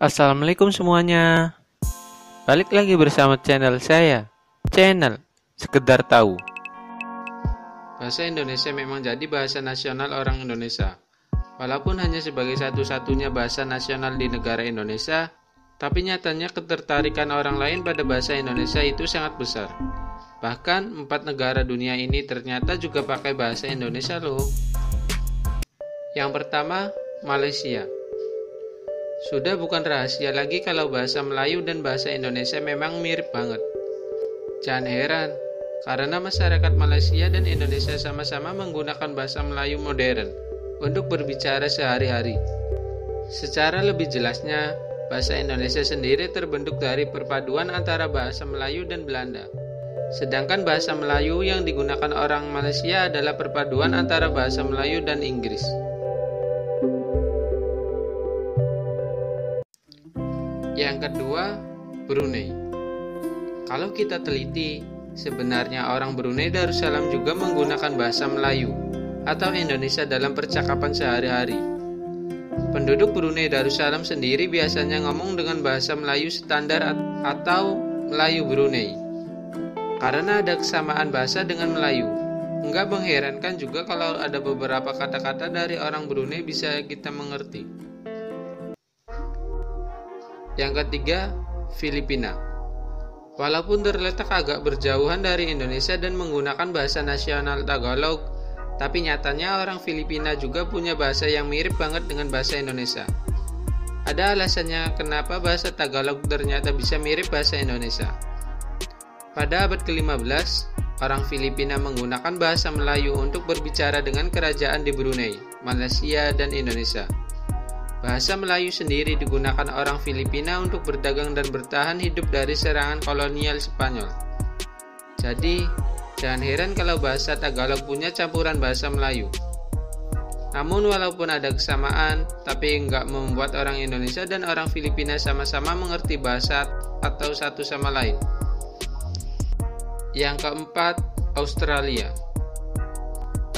Assalamualaikum semuanya. Balik lagi bersama channel saya, channel sekedar tahu. Bahasa Indonesia memang jadi bahasa nasional orang Indonesia. Walaupun hanya sebagai satu-satunya bahasa nasional di negara Indonesia, tapi nyatanya ketertarikan orang lain pada bahasa Indonesia itu sangat besar. Bahkan empat negara dunia ini ternyata juga pakai bahasa Indonesia loh. Yang pertama, Malaysia. Sudah bukan rahasia lagi kalau bahasa Melayu dan bahasa Indonesia memang mirip banget. Jangan heran, karena masyarakat Malaysia dan Indonesia sama-sama menggunakan bahasa Melayu modern untuk berbicara sehari-hari. Secara lebih jelasnya, bahasa Indonesia sendiri terbentuk dari perpaduan antara bahasa Melayu dan Belanda. Sedangkan bahasa Melayu yang digunakan orang Malaysia adalah perpaduan antara bahasa Melayu dan Inggris. Yang kedua, Brunei. Kalau kita teliti, sebenarnya orang Brunei Darussalam juga menggunakan bahasa Melayu atau Indonesia dalam percakapan sehari-hari. Penduduk Brunei Darussalam sendiri biasanya ngomong dengan bahasa Melayu standar atau Melayu Brunei. Karena ada kesamaan bahasa dengan Melayu. Enggak mengherankan juga kalau ada beberapa kata-kata dari orang Brunei bisa kita mengerti. Yang ketiga, Filipina. Walaupun terletak agak berjauhan dari Indonesia dan menggunakan bahasa nasional Tagalog, tapi nyatanya orang Filipina juga punya bahasa yang mirip banget dengan bahasa Indonesia. Ada alasannya kenapa bahasa Tagalog ternyata bisa mirip bahasa Indonesia. Pada abad ke-15, orang Filipina menggunakan bahasa Melayu untuk berbicara dengan kerajaan di Brunei, Malaysia, dan Indonesia. Bahasa Melayu sendiri digunakan orang Filipina untuk berdagang dan bertahan hidup dari serangan kolonial Spanyol. Jadi, jangan heran kalau bahasa Tagalog punya campuran bahasa Melayu. Namun walaupun ada kesamaan, tapi nggak membuat orang Indonesia dan orang Filipina sama-sama mengerti bahasa atau satu sama lain. Yang keempat, Australia.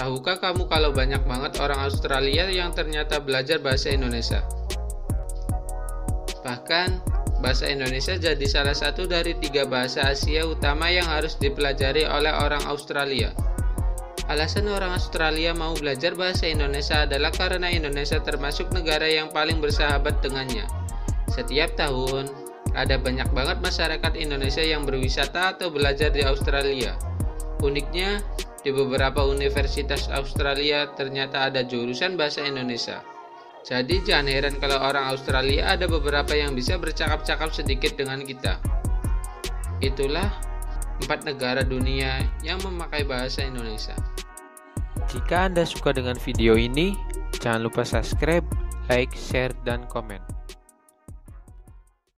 Tahukah kamu kalau banyak banget orang Australia yang ternyata belajar bahasa Indonesia? Bahkan, bahasa Indonesia jadi salah satu dari tiga bahasa Asia utama yang harus dipelajari oleh orang Australia. Alasan orang Australia mau belajar bahasa Indonesia adalah karena Indonesia termasuk negara yang paling bersahabat dengannya. Setiap tahun, ada banyak banget masyarakat Indonesia yang berwisata atau belajar di Australia. Uniknya, di beberapa universitas Australia ternyata ada jurusan bahasa Indonesia. Jadi jangan heran kalau orang Australia ada beberapa yang bisa bercakap-cakap sedikit dengan kita. Itulah empat negara dunia yang memakai bahasa Indonesia. Jika Anda suka dengan video ini, jangan lupa subscribe, like, share, dan komen.